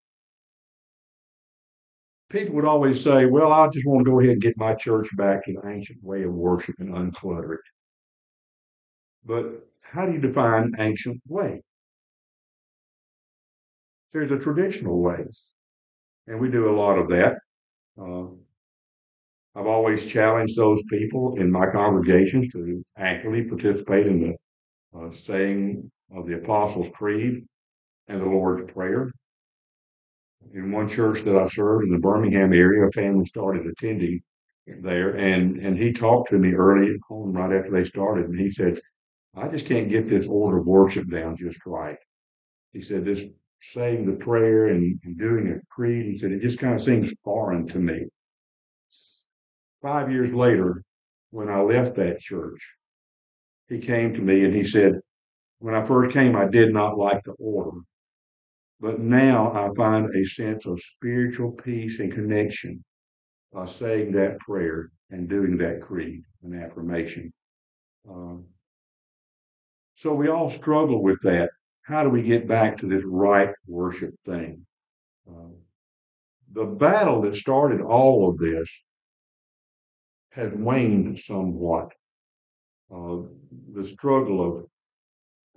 People would always say, "Well, I just want to go ahead and get my church back to the ancient way of worship and unclutter it." But how do you define ancient way? There's a traditional way, and we do a lot of that. Uh, I've always challenged those people in my congregations to actively participate in the uh, saying of the Apostles' Creed and the Lord's Prayer. In one church that I served in the Birmingham area, a family started attending there, and and he talked to me early on, right after they started, and he said, "I just can't get this order of worship down just right." He said, "This saying the prayer and, and doing a creed," he said, "it just kind of seems foreign to me." Five years later, when I left that church, he came to me and he said, When I first came, I did not like the order, but now I find a sense of spiritual peace and connection by saying that prayer and doing that creed and affirmation. Um, so we all struggle with that. How do we get back to this right worship thing? Uh, the battle that started all of this has waned somewhat. Uh, the struggle of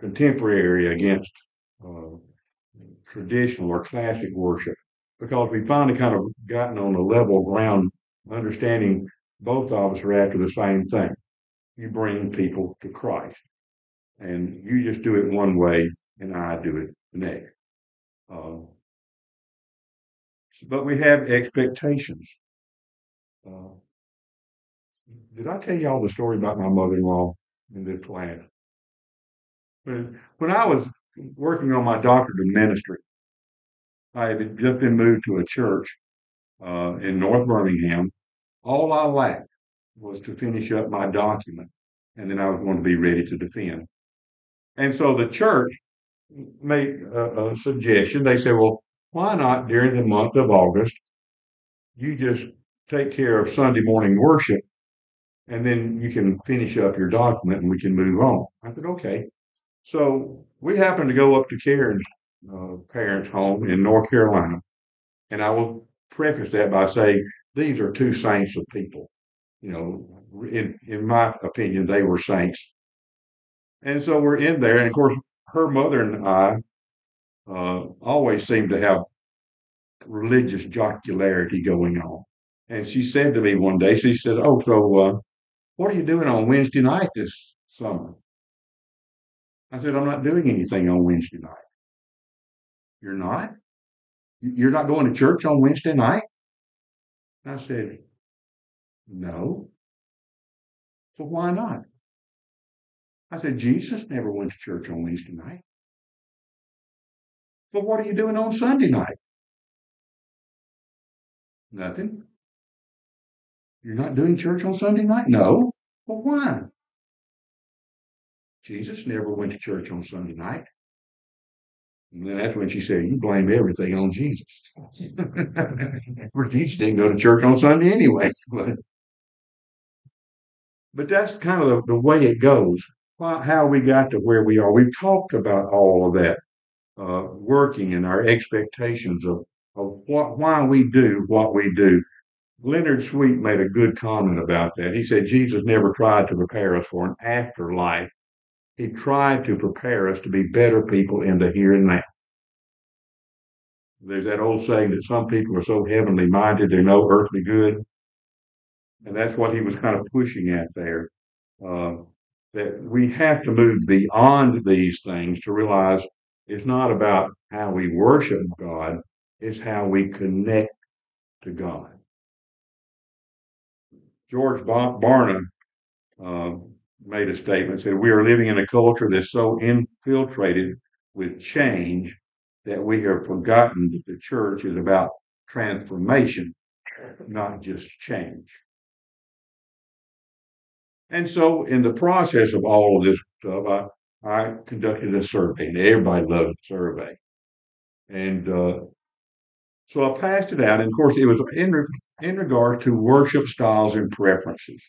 contemporary against uh, traditional or classic worship, because we finally kind of gotten on a level ground, understanding both of us are after the same thing. You bring people to Christ, and you just do it one way, and I do it next. Uh, but we have expectations. Uh, did I tell y'all the story about my mother-in-law in this? When, when I was working on my doctorate in ministry, I had just been moved to a church uh, in North Birmingham. All I lacked was to finish up my document, and then I was going to be ready to defend. And so the church made a, a suggestion. They said, "Well, why not during the month of August, you just take care of Sunday morning worship and then you can finish up your document and we can move on. I said, okay. So we happened to go up to Karen's uh, parents' home in North Carolina. And I will preface that by saying these are two saints of people. You know, in, in my opinion, they were saints. And so we're in there. And of course, her mother and I uh, always seemed to have religious jocularity going on. And she said to me one day, she said, Oh, so uh, what are you doing on Wednesday night this summer? I said, I'm not doing anything on Wednesday night. You're not? You're not going to church on Wednesday night? I said, No. So why not? I said, Jesus never went to church on Wednesday night. But what are you doing on Sunday night? Nothing. You're not doing church on Sunday night? No. Well, why? Jesus never went to church on Sunday night. And then that's when she said, You blame everything on Jesus. well, Jesus didn't go to church on Sunday anyway. But, but that's kind of the, the way it goes. How we got to where we are. We've talked about all of that uh, working and our expectations of, of what, why we do what we do. Leonard Sweet made a good comment about that. He said Jesus never tried to prepare us for an afterlife. He tried to prepare us to be better people in the here and now. There's that old saying that some people are so heavenly minded they're no earthly good. And that's what he was kind of pushing at there. Uh, that we have to move beyond these things to realize it's not about how we worship God, it's how we connect to God. George Barna uh, made a statement said we are living in a culture that's so infiltrated with change that we have forgotten that the church is about transformation, not just change. And so, in the process of all of this stuff, I, I conducted a survey, and everybody loved the survey. And uh, so I passed it out, and of course, it was in, in regard to worship styles and preferences.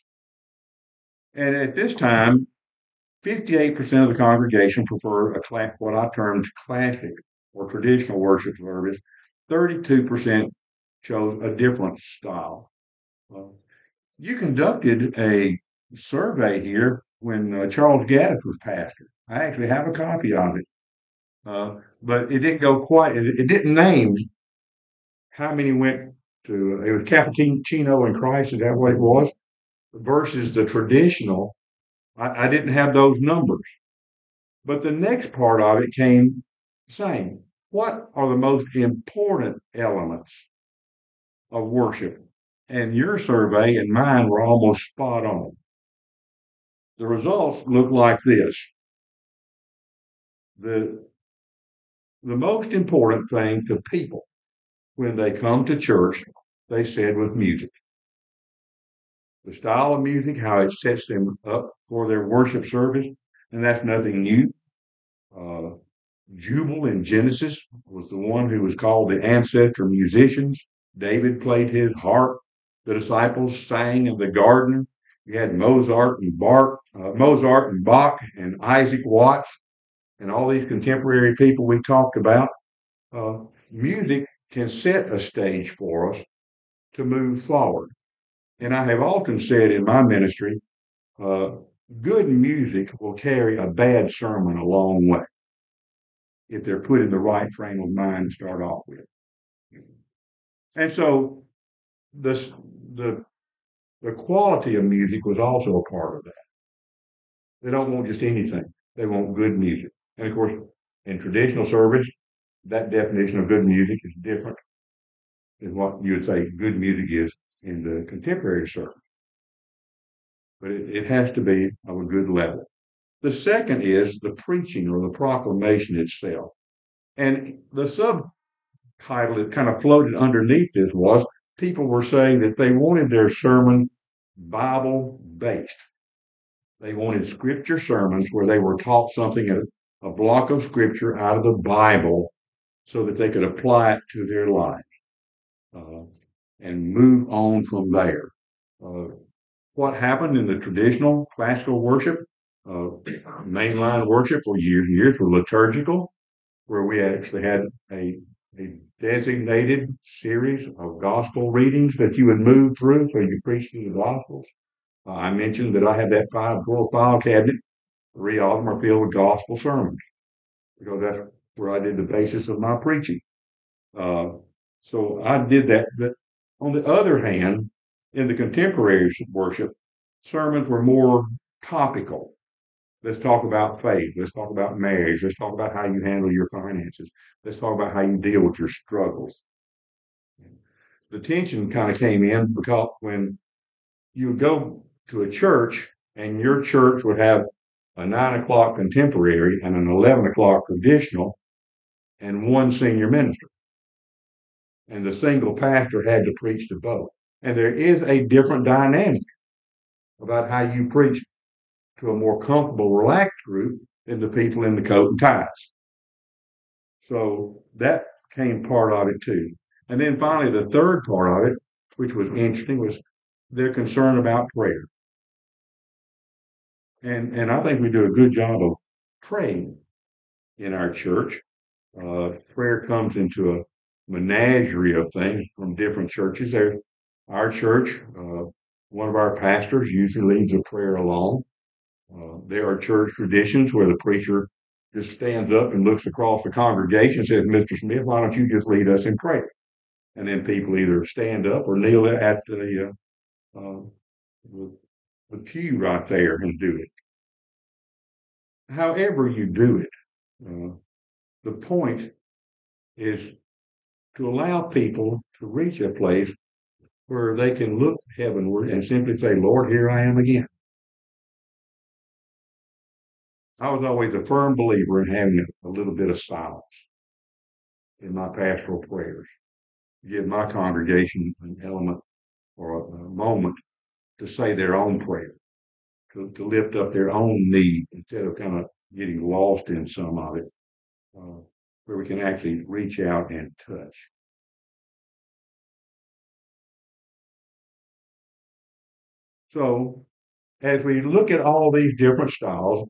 And at this time, 58% of the congregation prefer a class, what I termed classic or traditional worship service. 32% chose a different style. You conducted a survey here when uh, Charles Gaddis was pastor. I actually have a copy of it. Uh, but it didn't go quite, it, didn't name how many went to, it was Cappuccino and Christ, is that what it was? Versus the traditional. I, I didn't have those numbers. But the next part of it came same. what are the most important elements of worship? And your survey and mine were almost spot on. The results look like this. The, the most important thing to people when they come to church, they said was music. The style of music, how it sets them up for their worship service, and that's nothing new. Uh, Jubal in Genesis was the one who was called the ancestor musicians. David played his harp. The disciples sang in the garden. You had Mozart and Bach, uh, Mozart and Bach and Isaac Watts and all these contemporary people we talked about. Uh, music can set a stage for us to move forward. And I have often said in my ministry, uh, good music will carry a bad sermon a long way if they're put in the right frame of mind to start off with. And so this, the the quality of music was also a part of that. They don't want just anything. They want good music. And of course, in traditional service, that definition of good music is different than what you would say good music is in the contemporary service. But it, it has to be of a good level. The second is the preaching or the proclamation itself. And the subtitle that kind of floated underneath this was people were saying that they wanted their sermon Bible based. They wanted scripture sermons where they were taught something, a, a block of scripture out of the Bible, so that they could apply it to their life uh, and move on from there. Uh, what happened in the traditional classical worship, uh, mainline worship for years and years, were liturgical, where we actually had a a designated series of gospel readings that you would move through so you preach through the gospels. Uh, I mentioned that I have that five drawer file cabinet. Three of them are filled with gospel sermons because that's where I did the basis of my preaching. Uh, so I did that. But on the other hand, in the contemporary worship, sermons were more topical. Let's talk about faith. Let's talk about marriage. Let's talk about how you handle your finances. Let's talk about how you deal with your struggles. The tension kind of came in because when you go to a church and your church would have a nine o'clock contemporary and an 11 o'clock traditional and one senior minister. And the single pastor had to preach to both. And there is a different dynamic about how you preach to a more comfortable, relaxed group than the people in the coat and ties. So that came part of it too. And then finally, the third part of it, which was interesting, was their concern about prayer. And, and I think we do a good job of praying in our church. Uh, prayer comes into a menagerie of things from different churches. There, our church, uh, one of our pastors usually leads a prayer along. Uh, there are church traditions where the preacher just stands up and looks across the congregation and says, Mr. Smith, why don't you just lead us in prayer? And then people either stand up or kneel at the, uh, uh, the, the pew right there and do it. However, you do it, uh, the point is to allow people to reach a place where they can look heavenward and simply say, Lord, here I am again. I was always a firm believer in having a little bit of silence in my pastoral prayers, give my congregation an element or a, moment to say their own prayer, to, to, lift up their own need instead of kind of getting lost in some of it, uh, where we can actually reach out and touch. So, as we look at all these different styles,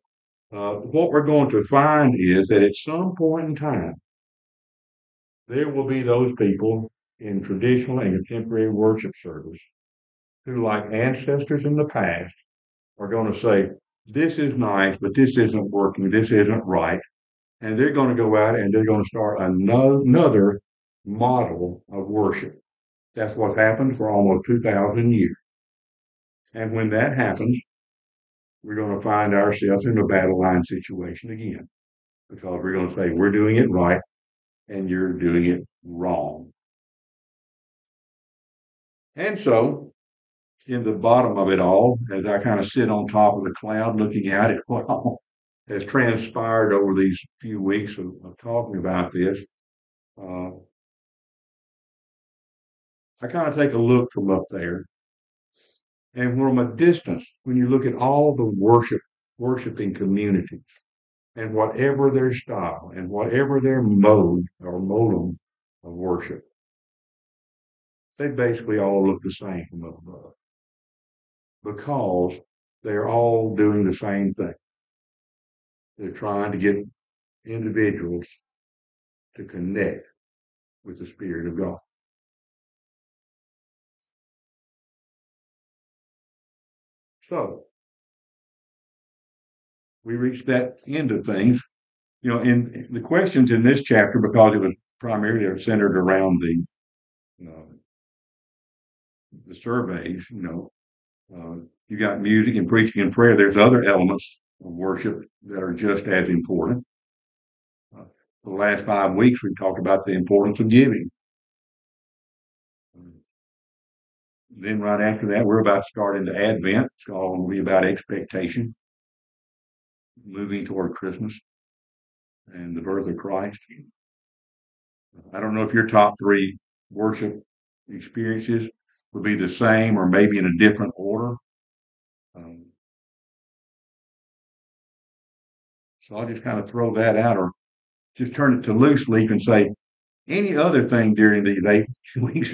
uh, what we're going to find is that at some point in time, there will be those people in traditional and contemporary worship service who, like ancestors in the past, are going to say, This is nice, but this isn't working, this isn't right. And they're going to go out and they're going to start another model of worship. That's what happened for almost 2,000 years. And when that happens, we're going to find ourselves in a battle line situation again because we're going to say we're doing it right and you're doing it wrong. And so, in the bottom of it all, as I kind of sit on top of the cloud looking at it, what all has transpired over these few weeks of, of talking about this, uh, I kind of take a look from up there. And from a distance, when you look at all the worship, worshiping communities, and whatever their style and whatever their mode or modem of worship, they basically all look the same from above. Because they're all doing the same thing. They're trying to get individuals to connect with the Spirit of God. So, we reached that end of things. You know, in the questions in this chapter, because it was primarily centered around the uh, the surveys, you know, uh, you got music and preaching and prayer. There's other elements of worship that are just as important. Uh, the last five weeks, we've talked about the importance of giving. Then right after that, we're about to start into Advent. It's all going to be about expectation, moving toward Christmas and the birth of Christ. I don't know if your top three worship experiences would be the same or maybe in a different order. Um, so I'll just kind of throw that out or just turn it to loose leaf and say any other thing during these eight weeks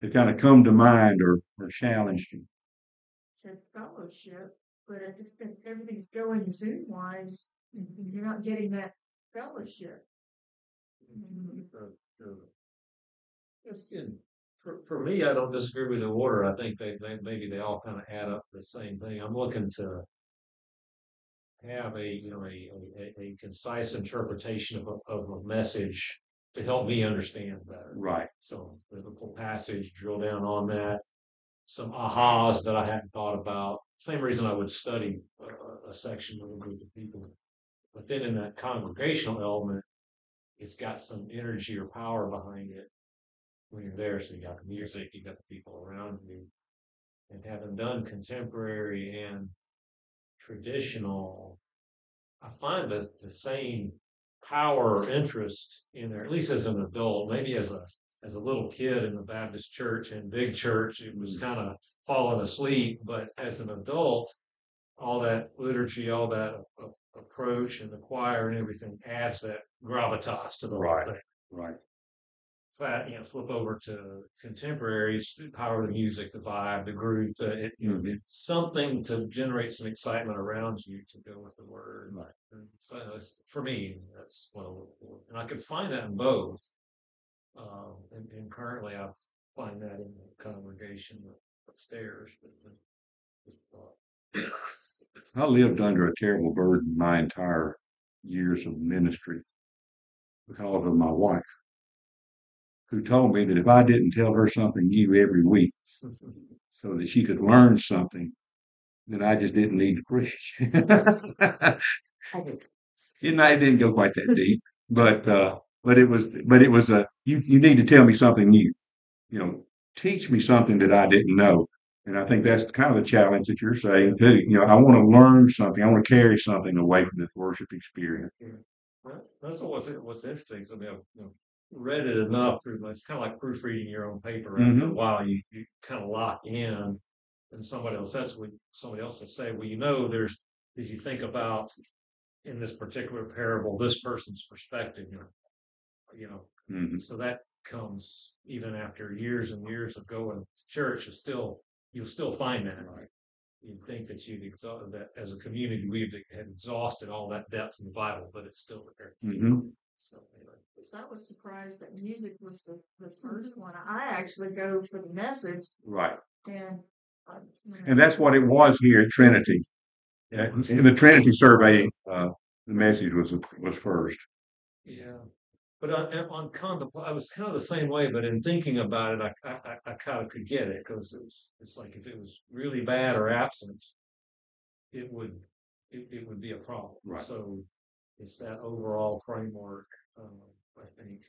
that kind of come to mind or, or challenged you. Said fellowship, but if, if everything's going Zoom wise, you're not getting that fellowship. The- the- Just in, for, for me, I don't disagree with the order. I think they, they, maybe they all kind of add up to the same thing. I'm looking to have a, you know, a, a, a concise interpretation of a, of a message to help me understand better. Right. So there's a biblical passage, drill down on that. Some ahas that I hadn't thought about. Same reason I would study a, a section with a group of people. But then in that congregational element, it's got some energy or power behind it when you're there. So you got the music, you got the people around you. And having done contemporary and traditional, I find that the same power or interest in there, at least as an adult, maybe as a as a little kid in the Baptist church and big church, it was mm. kind of falling asleep. But as an adult, all that liturgy, all that approach and the choir and everything adds that gravitas to the whole Right. thing. Right. Flat, you know, flip over to contemporaries, the power of the music, the vibe, the group, uh, it, you know, Mhm. it's something to generate some excitement around you to go with the word. Right. And so for me, that's what I look for. And I could find that in both. Um, and, and currently I find that in the congregation upstairs, but. uh, I lived under a terrible burden my entire years of ministry because of my wife, who told me that if I didn't tell her something new every week so that she could learn something, then I just didn't need to preach. You know, it didn't go quite that deep, but uh, but it was but it was a you you need to tell me something new. You know, teach me something that I didn't know. And I think that's kind of the challenge that you're saying too. You know, I want to learn something. I want to carry something away from this worship experience. Well, That's what's what's interesting. is, I mean, I've you know, read it enough. Through it's kind of like proofreading your own paper. After a while, you you kind of lock in, and somebody else says, "We somebody else will say, well, you know, there's if you think about in this particular parable, this person's perspective, you know, you know, Mhm. so that comes even after years and years of going to church. Is still you'll still find that. Right. You'd think that you'd exhaust that as a community we've had exhausted all that depth in the Bible, but it's still there. Mhm. So anyway, So I was surprised that music was the, the first one. I actually go for the message Right. and. uh, And that's what it was here at Trinity. Yeah, In the Trinity survey, uh, the message was was first. yeah. But on, and on contempl, I was kind of the same way. But in thinking about it, I I, I- I kind of could get it because it was it's like if it was really bad or absent, it would it, it would be a problem. Right. So it's that overall framework um, I think.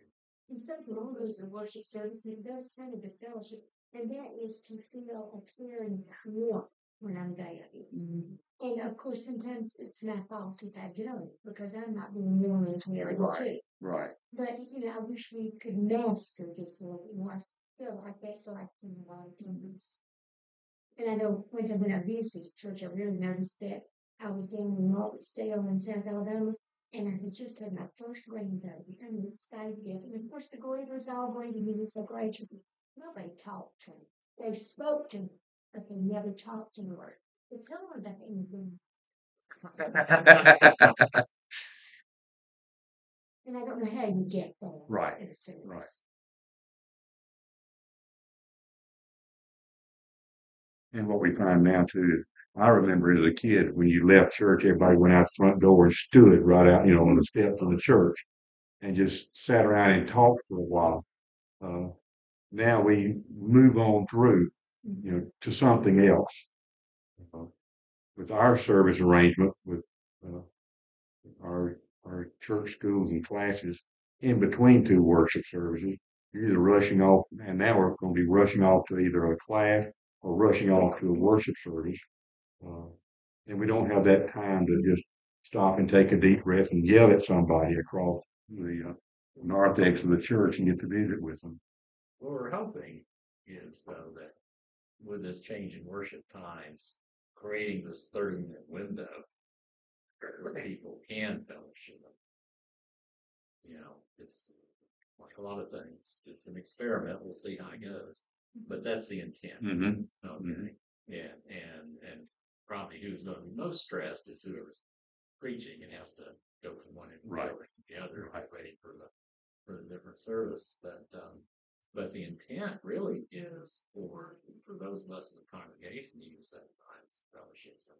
And something almost the worship service, and does kind of the fellowship, and that is to feel a clear and clear when I'm there. And of course, sometimes it's my fault if I don't, because I'm not being warm and clear Right. too. Right. But, you know, I wish we could master this a little bit more. I feel like that's like in a lot of times. And I know when I when I visited church, I really noticed that I was down in Martindale in South Alabama, and I just had my first grandbaby. I'm excited. And of course, the graders all waiting me so great. Nobody talked to me. They spoke to me, but they never talked to me. They tell about anything. And I don't know how you get there. Right, in a service. right. And what we find now too, I remember as a kid, when you left church, everybody went out the front door and stood right out, you know, on the steps of the church and just sat around and talked for a while. Uh, now we move on through, you know, to something else. Uh, with our service arrangement with, uh, our, our church schools and classes in between two worship services, you're either rushing off, and now we're going to be rushing off to either a class or rushing off to a worship service. Uh, and we don't have that time to just stop and take a deep breath and yell at somebody across the uh, narthex of the church and get to visit with them. What we're hoping is though that with this change in worship times, creating this thirty minute window where people can fellowship. You know, it's like a lot of things. It's an experiment. We'll see how it goes. But that's the intent. Mm-hmm. Okay. Yeah, and, and probably who's gonna be most stressed is whoever's preaching and has to go from one end to the Right. other, to the other, right, ready for the, for the different service, but, um, but the intent really is for, for those of us in the congregation to use that time as fellowship. so-